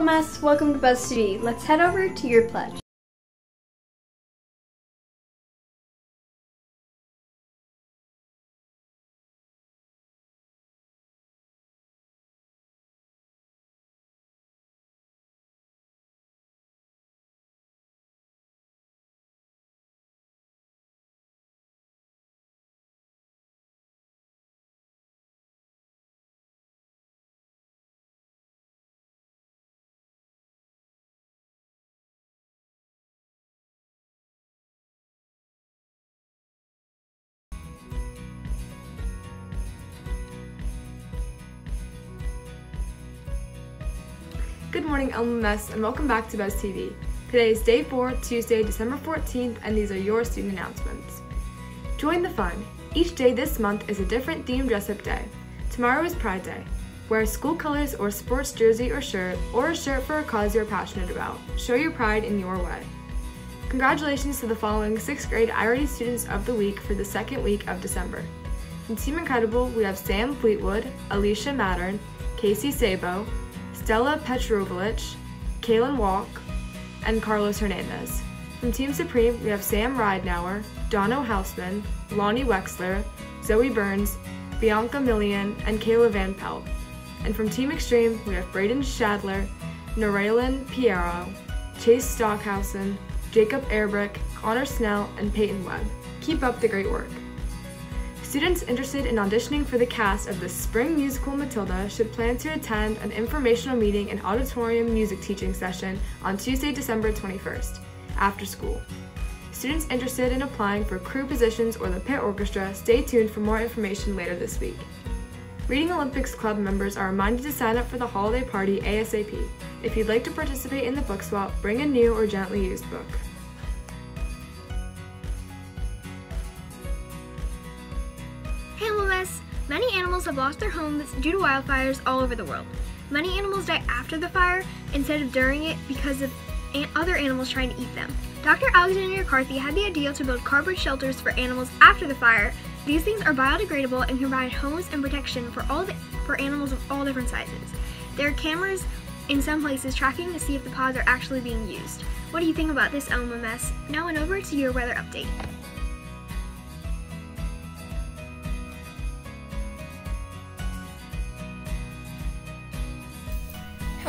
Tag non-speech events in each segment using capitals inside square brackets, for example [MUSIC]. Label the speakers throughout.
Speaker 1: Mess, welcome to BuzzTV. Let's head over to your pledge.
Speaker 2: Good morning, LMMS, and welcome back to Buzz TV. Today is day 4, Tuesday, December 14th, and these are your student announcements. Join the fun. Each day this month is a different themed dress up day. Tomorrow is Pride Day. Wear school colors or sports jersey or shirt, or a shirt for a cause you're passionate about. Show your pride in your way. Congratulations to the following 6th grade IRD Students of the Week for the second week of December. From Team Incredible, we have Sam Fleetwood, Alicia Mattern, Casey Sabo, Stella Petrovilich, Kaylin Walk, and Carlos Hernandez. From Team Supreme, we have Sam Ridenauer, Dono Hausman, Lonnie Wexler, Zoe Burns, Bianca Millian, and Kayla Van Pelt. And from Team Extreme, we have Braden Shadler, Norelin Piero, Chase Stockhausen, Jacob Airbrick, Connor Snell, and Peyton Webb. Keep up the great work. Students interested in auditioning for the cast of the spring musical Matilda should plan to attend an informational meeting and auditorium music teaching session on Tuesday, December 21st, after school. Students interested in applying for crew positions or the pit orchestra, stay tuned for more information later this week. Reading Olympics Club members are reminded to sign up for the holiday party ASAP. If you'd like to participate in the book swap, bring a new or gently used book.
Speaker 3: Many animals have lost their homes due to wildfires all over the world. Many animals die after the fire instead of during it because of other animals trying to eat them. Dr. Alexander McCarthy had the idea to build cardboard shelters for animals after the fire. These things are biodegradable and can provide homes and protection for all the, for animals of all different sizes. There are cameras in some places tracking to see if the pods are actually being used. What do you think about this LMMS? Now and over to your weather update.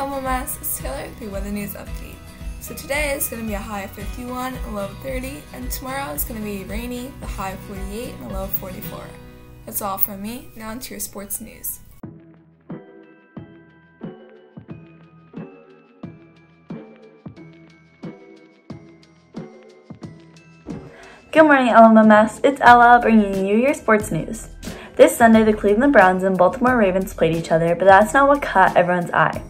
Speaker 4: Hello Mass, it's Taylor with your weather news update. So today is going to be a high of 51, a low of 30, and tomorrow is going to be rainy, the high of 48 and a low of 44. That's all from me, now onto your sports news.
Speaker 5: Good morning, LMMS. It's Ella bringing you your sports news. This Sunday, the Cleveland Browns and Baltimore Ravens played each other, but that's not what caught everyone's eye.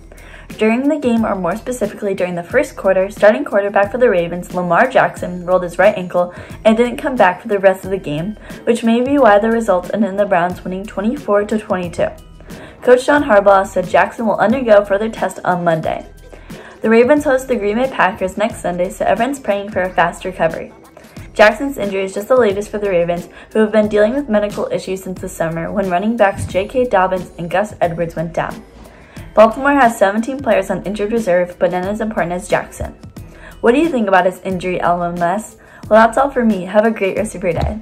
Speaker 5: During the game, or more specifically during the first quarter, starting quarterback for the Ravens, Lamar Jackson, rolled his right ankle and didn't come back for the rest of the game, which may be why the result ended in the Browns winning 24 to 22. Coach John Harbaugh said Jackson will undergo further tests on Monday. The Ravens host the Green Bay Packers next Sunday, so everyone's praying for a fast recovery. Jackson's injury is just the latest for the Ravens, who have been dealing with medical issues since the summer when running backs J.K. Dobbins and Gus Edwards went down. Baltimore has 17 players on injured reserve, but none as important as Jackson. What do you think about his injury, LMMS? Well, that's all for me. Have a great rest of your day.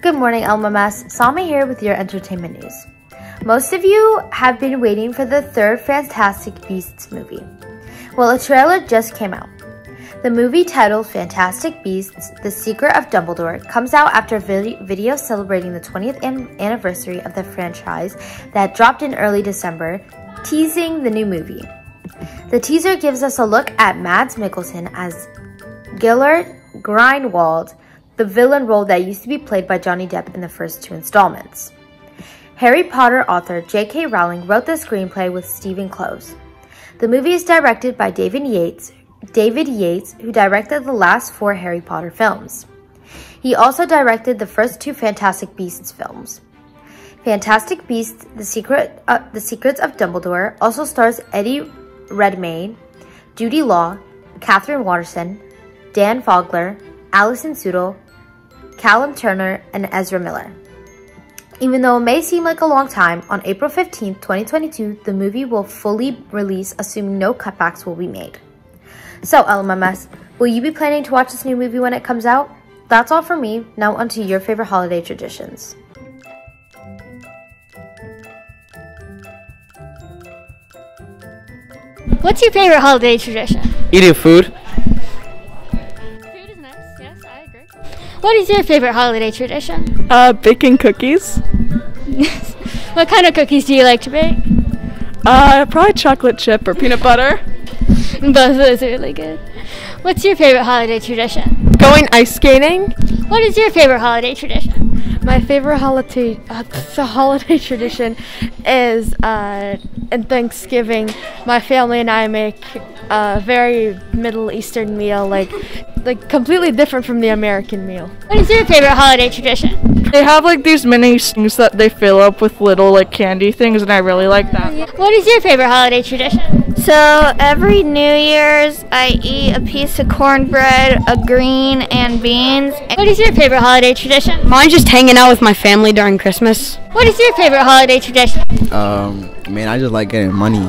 Speaker 6: Good morning, LMMS. Sami here with your entertainment news. Most of you have been waiting for the third Fantastic Beasts movie. Well, a trailer just came out. The movie titled Fantastic Beasts The Secret of Dumbledore comes out after a video celebrating the 20th anniversary of the franchise that dropped in early December, teasing the new movie. The teaser gives us a look at Mads Mikkelsen as Gellert Grindelwald, the villain role that used to be played by Johnny Depp in the first two installments. Harry Potter author J.K. Rowling wrote the screenplay with Stephen Kloves. The movie is directed by David Yates, David Yates, who directed the last four Harry Potter films. He also directed the first two Fantastic Beasts films. Fantastic Beasts: The Secret, uh, The Secrets of Dumbledore also stars Eddie Redmayne, Jude Law, Katherine Waterston, Dan Fogler, Alison Sudol, Callum Turner, and Ezra Miller. Even though it may seem like a long time, on April 15, 2022, the movie will fully release, assuming no cutbacks will be made. So, LMMS, will you be planning to watch this new movie when it comes out? That's all for me. Now, onto your favorite holiday traditions.
Speaker 7: What's your favorite holiday tradition?
Speaker 8: Eating food.
Speaker 7: Food is nice. Yes, I agree. What is your favorite holiday tradition?
Speaker 9: Uh, baking cookies. [LAUGHS]
Speaker 7: What kind of cookies do you like to bake?
Speaker 9: Uh, probably chocolate chip or peanut butter. [LAUGHS]
Speaker 7: Both of those are really good. What's your favorite holiday tradition?
Speaker 10: Going ice skating.
Speaker 7: What is your favorite holiday tradition?
Speaker 10: My favorite holiday uh, the [LAUGHS] holiday tradition is uh, in Thanksgiving. My family and I make a very Middle Eastern meal, like like completely different from the American meal.
Speaker 7: What is your favorite holiday tradition?
Speaker 9: They have like these mini things that they fill up with little like candy things, and I really like that.
Speaker 7: What is your favorite holiday tradition?
Speaker 11: So every New Year's, I eat a piece of cornbread, a green, and beans.
Speaker 7: What is your favorite holiday tradition?
Speaker 12: Mine's just hanging out with my family during Christmas.
Speaker 7: What is your favorite holiday tradition?
Speaker 13: Um, man, I just like getting money.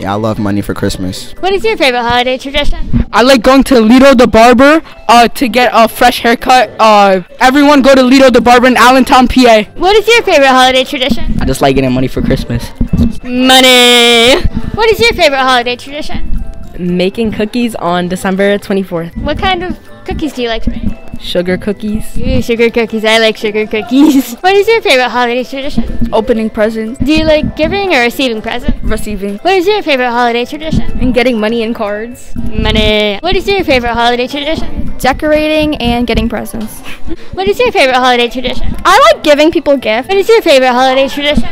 Speaker 13: Yeah, I love money for Christmas.
Speaker 7: What is your favorite holiday tradition?
Speaker 8: I like going to Lido the Barber uh, to get a fresh haircut. Uh, everyone go to Lido the Barber in Allentown, PA.
Speaker 7: What is your favorite holiday tradition?
Speaker 12: I just like getting money for Christmas.
Speaker 7: Money. What is your favorite holiday tradition?
Speaker 12: Making cookies on December 24th.
Speaker 7: What kind of cookies do you like to make?
Speaker 12: Sugar cookies.
Speaker 7: Ooh, sugar cookies. I like sugar cookies. [LAUGHS] what is your favorite holiday tradition?
Speaker 10: Opening presents,
Speaker 7: Do you like giving or receiving presents?
Speaker 10: receiving,
Speaker 7: What is your favorite holiday tradition?
Speaker 10: and getting money and cards.
Speaker 7: Money. What is your favorite holiday tradition?
Speaker 11: Decorating and getting presents. [LAUGHS]
Speaker 7: What is your favorite holiday tradition?
Speaker 11: I like giving people gifts.
Speaker 7: What is your favorite holiday tradition?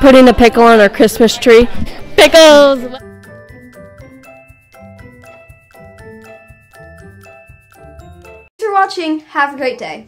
Speaker 12: Putting a pickle on our Christmas tree.
Speaker 7: Pickles.
Speaker 1: Thanks for watching. Have a great day.